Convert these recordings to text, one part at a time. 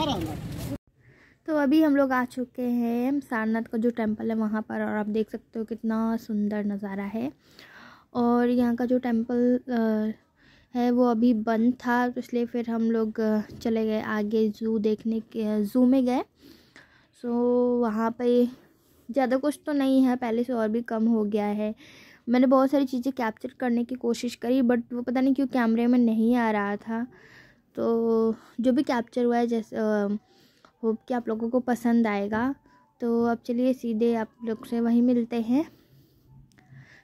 तो अभी हम लोग आ चुके हैं सारनाथ का जो टेंपल है वहाँ पर और आप देख सकते हो कितना सुंदर नज़ारा है। और यहाँ का जो टेंपल है वो अभी बंद था तो इसलिए फिर हम लोग चले गए आगे ज़ू देखने के ज़ू में गए। सो वहाँ पे ज़्यादा कुछ तो नहीं है, पहले से और भी कम हो गया है। मैंने बहुत सारी चीज़ें कैप्चर करने की कोशिश करी बट वो पता नहीं क्यों कैमरे में नहीं आ रहा था। तो जो भी कैप्चर हुआ है, जैसे होप कि आप लोगों को पसंद आएगा। तो अब चलिए सीधे आप लोग से वहीं मिलते हैं।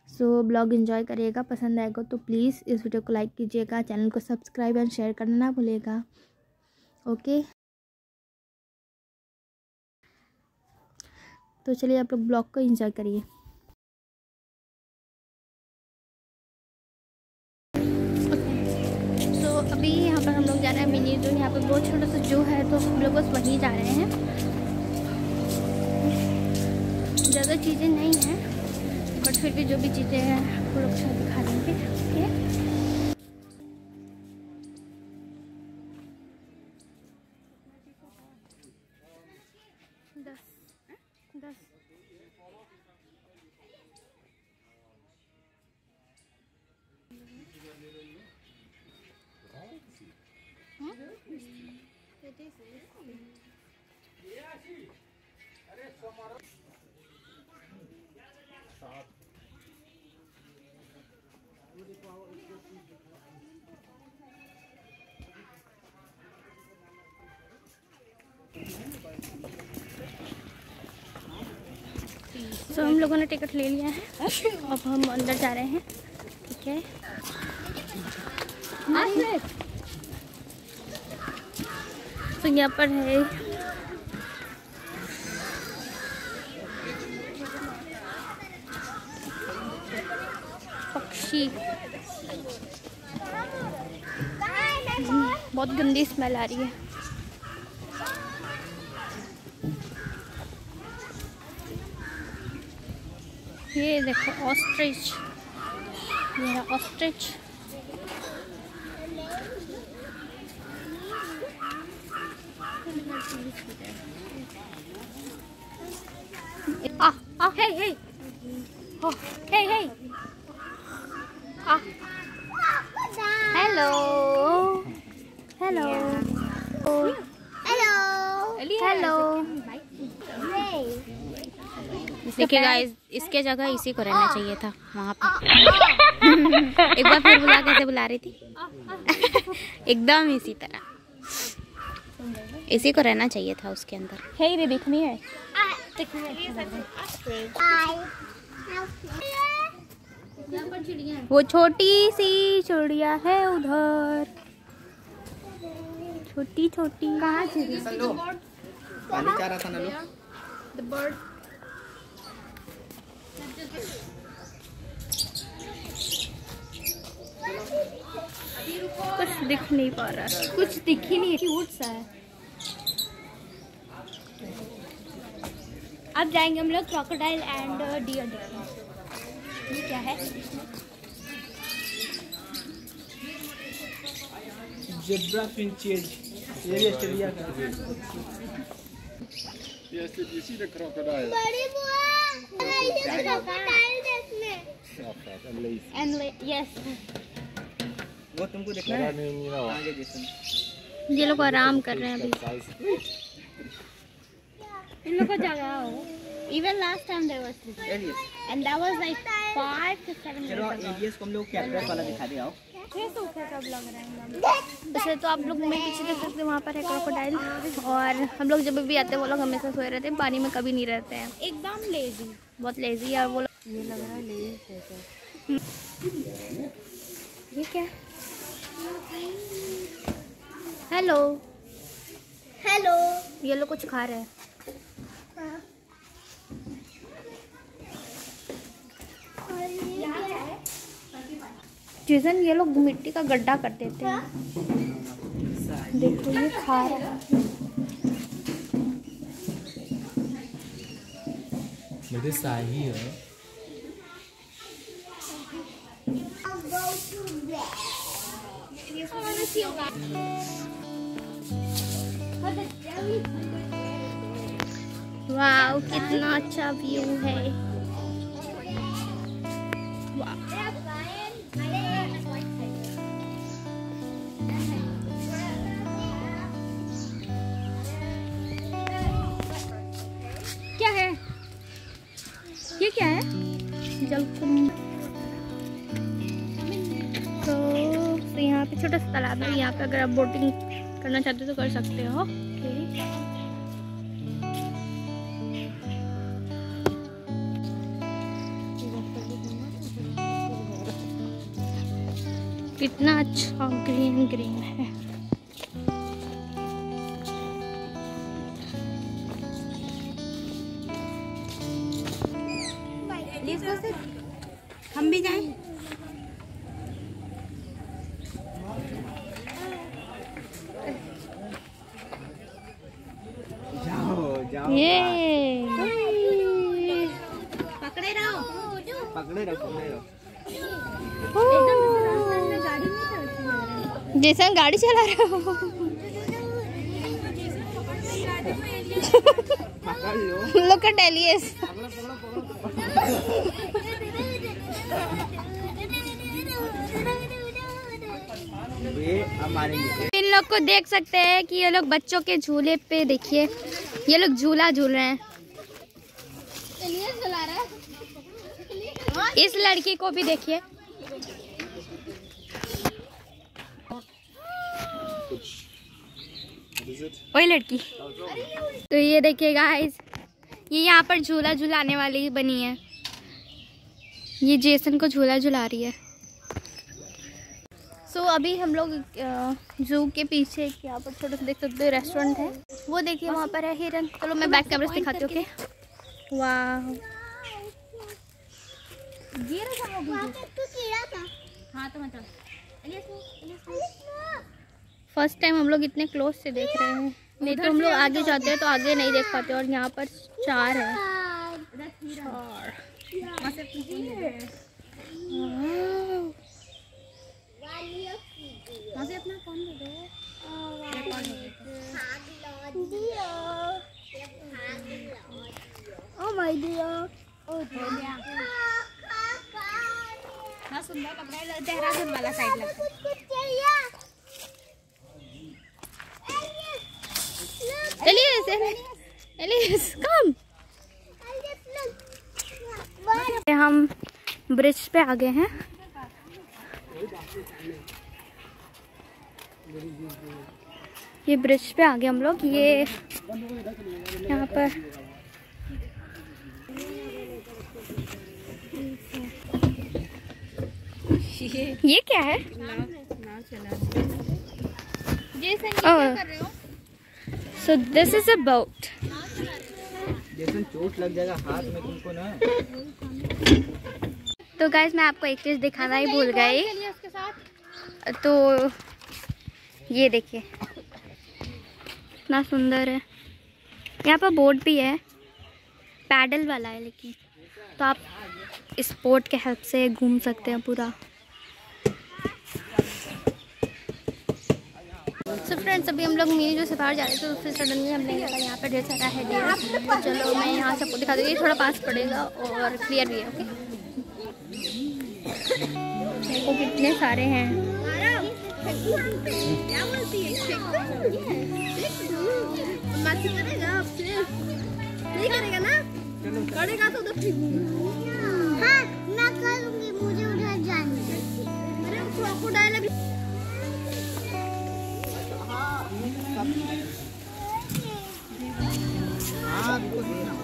सो ब्लॉग इन्जॉय करिएगा, पसंद आएगा तो प्लीज़ इस वीडियो को लाइक कीजिएगा चैनल को सब्सक्राइब एंड शेयर करना ना भूलेगा ओके तो चलिए आप लोग ब्लॉग को इन्जॉय करिए। अभी यहाँ पर हम लोग जा रहे हैं मिनी जो। यहाँ पर बहुत छोटा सा जू है तो हम लोग बस वहीं जा रहे हैं। ज़्यादा चीज़ें नहीं हैं, बट फिर भी जो भी चीज़ें हैं वो लोग दिखा देंगे। ओके तो हम लोगों ने टिकट ले लिया है। अब हम अंदर जा रहे हैं। ठीक है। तो यहाँ पर है। पक्षी। बहुत गंदी स्मेल आ रही है। ये देखो ऑस्ट्रिच ये ostrich Ah, ah. Ah. Hello. देखिए गाइस इसके जगह इसी को रहना चाहिए था वहाँ पे। एक बार फिर बुला कैसे बुला रही थी? एकदम इसी तरह। इसी को रहना चाहिए था उसके अंदर। Hey, baby, come है। वो छोटी सी चिड़िया है उधर। छोटी छोटी। कहाँ पानी चाह रहा था ना लोग कुछ दिख नहीं पा रहा। कुछ दिख ही नहीं। क्यूट सा है। अब जाएँगे हम लोग क्रोकोडाइल एंड डियर देखने। ये क्या है? जेब्रा फिंचेज ये भी ऑस्ट्रेलिया का Yes, did you see the crocodile? बड़ी बुआ क्रोकोडाइल देखने। एंड यस वो तुमको देखना है. आगे जैसे ये लोग आराम कर रहे हैं अभी. इन लोग को जगह Even last time there was this, and that was like five to seven years ago. एलियस को हम लोग कैप्टस वाला दिखा दे आओ। वैसे तो आप लोग मैं पीछे देख सकते हैं वहाँ पर है क्रोकोडाइल और हम लोग जब भी आते हैं वो लोग हमेशा सोए रहते हैं पानी में कभी नहीं रहते हैं। एकदम लेजी बहुत लेजी है वो लोग ये लग रहा है लेजी ये क्या? हेलो हेलो ये लोग कुछ खा रहे हैं। जीजन ये लोग मिट्टी का गड्ढा कर देते हैं। देखो ये खा रहा है। मेरे शाही है? वाह कितना अच्छा व्यू है। क्या है? ये क्या है? जलकुंड। तो, तो यहाँ पे छोटा सा तालाब है। यहाँ पे अगर आप बोटिंग करना चाहते हो तो कर सकते हो। कितना अच्छा ग्रीन ग्रीन है। हम भी जाएँ? जाओ जाओ। ये। पकड़े रहो। पकड़े रहो पकड़े रहो। जैसा गाड़ी चला रहे हो। लोग का डेलियस इन लोग को देख सकते हैं कि ये लोग बच्चों के झूले पे देखिए। ये लोग झूला झूल रहे हैं। इस लड़की को भी देखिए। वही लड़की। तो ये देखिए गाइस ये यहाँ पर झूला झूलाने वाली बनी है। ये जेसन को झूला झुला रही है। सो so, अभी हम लोग जू के पीछे यहाँ पर छोटा सा देख सकते हो रेस्टोरेंट है। वो देखिए वहाँ पर है हिरन। चलो मैं बैक कैमरे से दिखाती हूँ ओके वाह हाँ तो मतलब। फ़र्स्ट टाइम हम लोग इतने क्लोज से देख रहे हैं। नहीं तो हम लोग आगे जाते हैं तो आगे नहीं देख पाते और यहाँ पर चार है। चार फ़ोन दे सुंदर रहा है वाला साइड लगता है। एलियस एलियस कम हम ब्रिज पे आ गए हैं। ये ब्रिज पे आ गए हम लोग ये यहाँ पर। ये क्या है? So this is a boat जैसे चोट लग जाएगा हाथ में तुमको ना। तो गाइज़ मैं आपको एक चीज़ दिखाना ही भूल गई। तो ये देखिए इतना सुंदर है। यहाँ पर बोट भी है पैडल वाला है लेकिन। तो आप इस बोट के हेल्प से घूम सकते हैं पूरा सो so फ्रेंड्स अभी हम लोग मीनी जो से बाहर जा रहे थे तो फिर सडनली हमने देखा यहाँ पर ढेर सारा है डेयर तो चलो मैं यहाँ से आपको दिखा दूँगी थोड़ा पास पड़ेगा और क्लियर भी है ओके देखो कितने सारे हैं। करेगा मैं करूँगी हाँ रुको दे रहा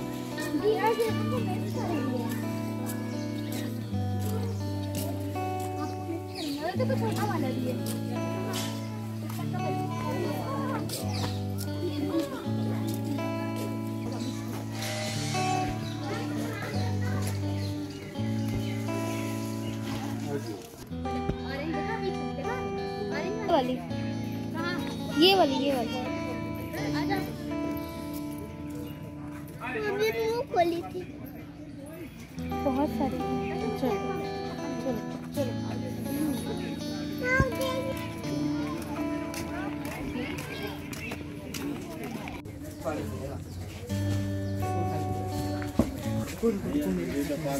वाली। ये वाली ये वाली। अभी मुँह खोली थी। बहुत सारे। चलो चलो चलो।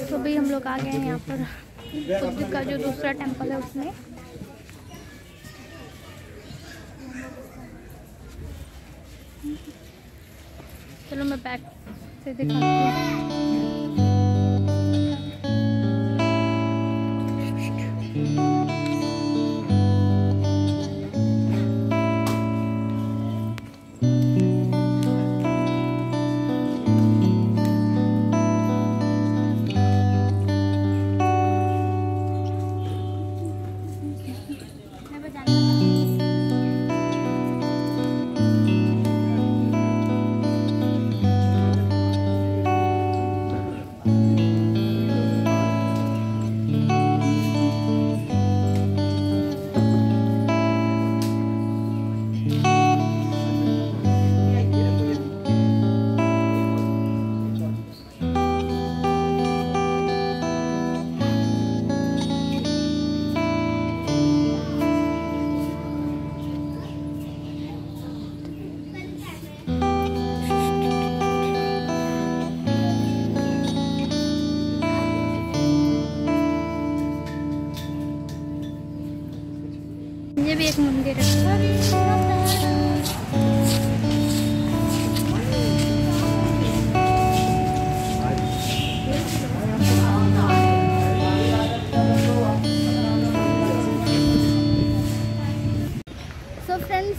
तो भी हम लोग आ गए हैं यहाँ पर। बुद्ध का जो दूसरा टेंपल है उसमें। बैक से दिखाती हूँ भी एक मंदिर है।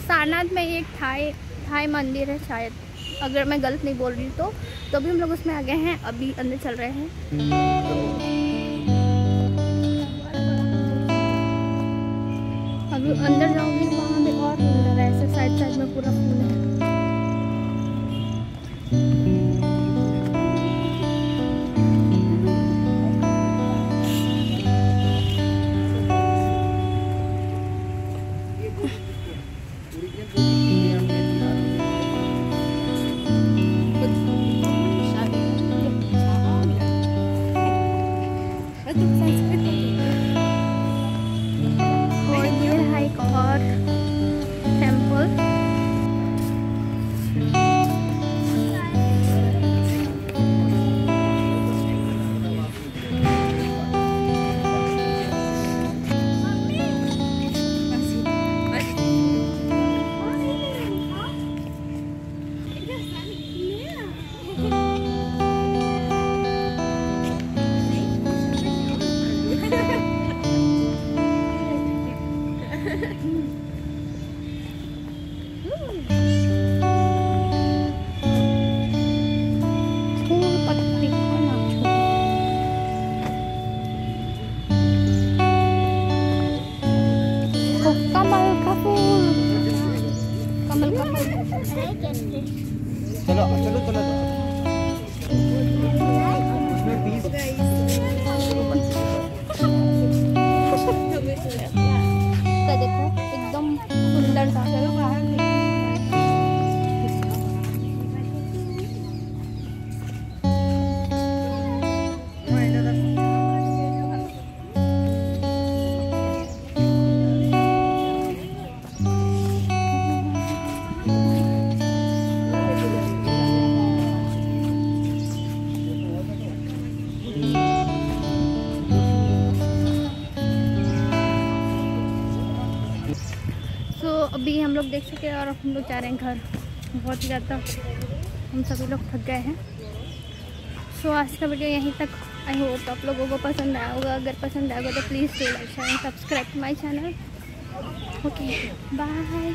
सारनाथ में एक थाई थाई मंदिर है शायद। अगर मैं गलत नहीं बोल रही तो तो हम लोग उसमें आ गए हैं, अभी अंदर चल रहे हैं। अभी अंदर जाओगे वहाँ पे और फूल है ऐसे साइड साइड में पूरा फूल है। चलो चलो चलो अभी हम लोग देख चुके हैं और हम लोग जा रहे हैं घर। बहुत ही ज़्यादा हम सभी लोग थक गए हैं। सो आज का वीडियो यहीं तक। आई होप आप लोगों को पसंद आया होगा। अगर पसंद आएगा तो please like share and subscribe my channel okay bye